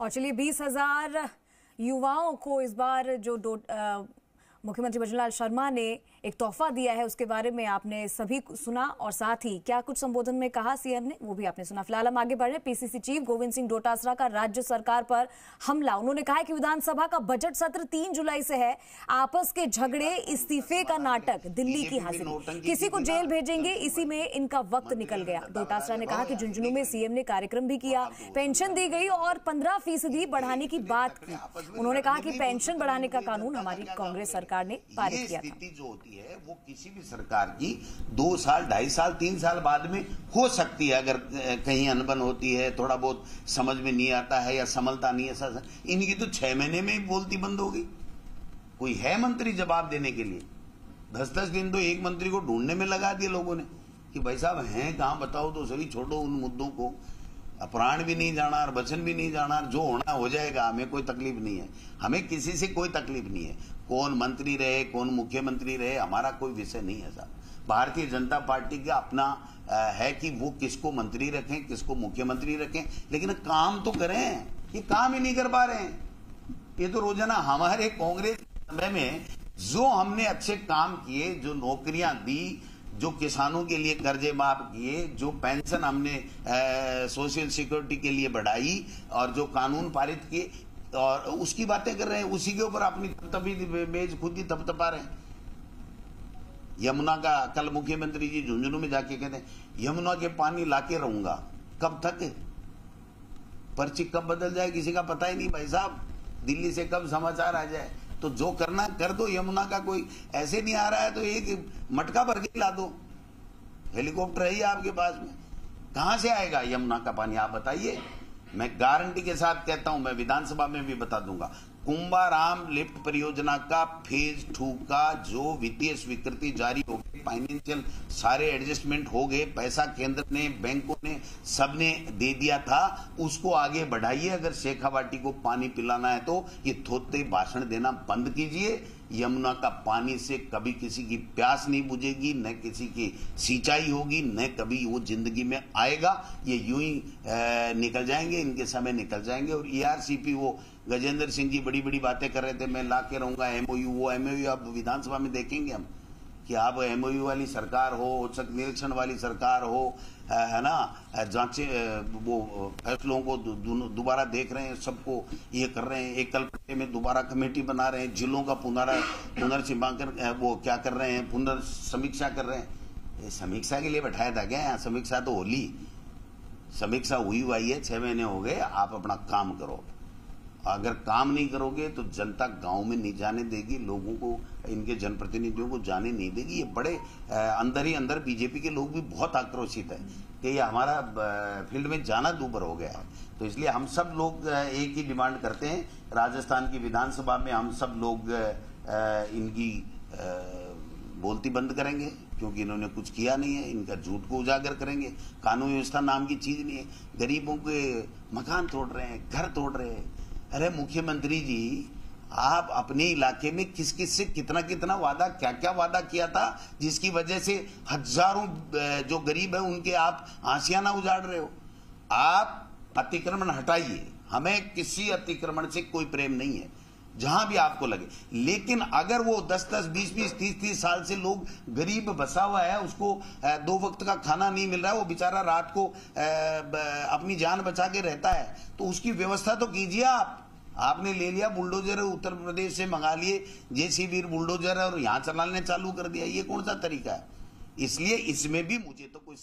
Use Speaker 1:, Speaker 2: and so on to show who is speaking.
Speaker 1: और चलिए बीस हज़ार युवाओं को इस बार जो मुख्यमंत्री भजनलाल शर्मा ने एक तोहफा दिया है उसके बारे में आपने सभी सुना और साथ ही क्या कुछ संबोधन में कहा सीएम ने वो भी आपने सुना। फ़िलहाल हम आगे बढ़ रहे पीसीसी चीफ गोविंद सिंह डोटासरा का राज्य सरकार पर हमला। उन्होंने कहा कि विधानसभा का बजट सत्र तीन जुलाई से है। आपस के झगड़े इस्तीफे का नाटक दिल्ली की हाजिरी। किसी को जेल भेजेंगे इसी में इनका वक्त निकल गया। डोटासरा ने कहा कि झुंझुनू में सीएम ने कार्यक्रम भी किया पेंशन दी गई और पंद्रह फ़ीसदी बढ़ाने की बात की। उन्होंने कहा कि पेंशन बढ़ाने का कानून हमारी कांग्रेस सरकार ने पारित किया
Speaker 2: था। जो होती है, वो किसी भी सरकार की दो साल, ढाई साल, तीन साल बाद में हो सकती है, अगर कहीं अनबन होती है, थोड़ा बहुत समझ में नहीं आता है या समझता नहीं है इनकी तो छह महीने में बोलती बंद हो गई। कोई है मंत्री जवाब देने के लिए? दस दस दिन तो एक मंत्री को ढूँढने में लगा दिए लोगों ने कि भाई साहब हैं, कहाँ बताओ तो सभी छोड़ो उन मुद्दों को। प्राण भी नहीं जाना और वचन भी नहीं जाना जो होना हो जाएगा, हमें कोई तकलीफ़ नहीं है। हमें किसी से कोई तकलीफ़ नहीं है। कौन मंत्री रहे, कौन मुख्यमंत्री रहे, हमारा कोई विषय नहीं है साहब भारतीय जनता पार्टी का अपना है कि वो किसको मंत्री रखें, किसको मुख्यमंत्री रखें, लेकिन काम तो करें। ये काम ही नहीं कर पा रहे हैं। ये तो रोज़ाना हमारे कांग्रेस समय में जो हमने अच्छे काम किए, जो नौकरियाँ दी जो किसानों के लिए कर्जे माफ़ किए, जो पेंशन हमने सोशल सिक्योरिटी के लिए बढ़ाई और जो कानून पारित किए, और उसकी बातें कर रहे हैं, उसी के ऊपर अपनी तभी बेज खुद ही तपतपा रहे हैं। यमुना का, कल मुख्यमंत्री जी झुंझुनू में जाके कहते हैं, यमुना के पानी लाके रहूँगा, कब तक? पर्ची कब बदल जाए, किसी का पता ही नहीं, भाई साहब, दिल्ली से कब समाचार आ जाए? तो जो करना कर दो, यमुना का कोई ऐसे नहीं आ रहा है तो एक मटका भर के ला दो। हेलीकॉप्टर है ही आपके पास में। कहाँ से आएगा यमुना का पानी? आप बताइए। मैं गारंटी के साथ कहता हूँ, मैं विधानसभा में भी बता दूँगा। कुंभाराम लिफ्ट परियोजना का फ़ेज़ टू का जो वित्तीय स्वीकृति जारी हो गई फाइनेंशियल सारे एडजस्टमेंट हो गए, पैसा केंद्र ने, बैंकों ने, सबने दे दिया था, उसको आगे बढ़ाइए, अगर शेखावाटी को पानी पिलाना है तो ये थोते भाषण देना बंद कीजिए, यमुना का पानी से कभी किसी की प्यास नहीं बुझेगी, न किसी की सिंचाई होगी, न कभी वो ज़िंदगी में आएगा, ये यूँ ही निकल जाएँगे, इनके समय निकल जाएँगे, और ईआरसीपी e वो गजेंद्र सिंह जी बड़ी बड़ी बातें कर रहे थे, मैं ला के रहूँगा एमओयू वो एमओयू अब विधानसभा में देखेंगे हम, कि आप एमओयू वाली सरकार हो उच्चक निरीक्षण वाली सरकार हो, है ना? जांचे वो, फैसलों को दोबारा देख रहे हैं, सबको ये कर रहे हैं, एक कलपट्टे में दोबारा कमेटी बना रहे हैं, जिलों का पुनरा, पुनर्सीमांकन वो क्या कर रहे हैं, पुनर्समीक्षा कर रहे हैं। समीक्षा के लिए बैठाया था क्या समीक्षा तो होली। समीक्षा हुई हुई है, छह महीने हो गए, आप अपना काम करो। अगर काम नहीं करोगे तो जनता गाँव में नहीं जाने देगी, लोगों को, इनके जनप्रतिनिधियों को जाने नहीं देगी। ये बड़े अंदर ही अंदर बीजेपी के लोग भी बहुत आक्रोशित है कि ये हमारा फ़ील्ड में जाना दूबर हो गया है। तो इसलिए हम सब लोग एक ही डिमांड करते हैं, राजस्थान की विधानसभा में हम सब लोग इनकी बोलती बंद करेंगे, क्योंकि इन्होंने कुछ किया नहीं है, इनका झूठ को उजागर करेंगे। कानून व्यवस्था नाम की चीज़ नहीं है। गरीबों के मकान तोड़ रहे हैं, घर तोड़ रहे हैं। अरे मुख्यमंत्री जी, आप अपने इलाके में किस किस से कितना कितना वादा क्या क्या वादा किया था, जिसकी वजह से हज़ारों जो गरीब है, उनके आप आसियाना उजाड़ रहे हो? आप अतिक्रमण हटाइए। हमें किसी अतिक्रमण से कोई प्रेम नहीं है। जहाँ भी आपको लगे। लेकिन अगर वो 10 10 20 20 30 30 साल से लोग गरीब बसा हुआ है, उसको दो वक्त का खाना नहीं मिल रहा है वो बेचारा रात को अपनी जान बचा के रहता है तो उसकी व्यवस्था तो कीजिए आप। आपने ले लिया, बुलडोजर उत्तर प्रदेश से मंगा लिए, जेसीबी बुलडोजर और यहाँ चलाने चालू कर दिया। ये कौन सा तरीका है? इसलिए इसमें भी मुझे तो कोई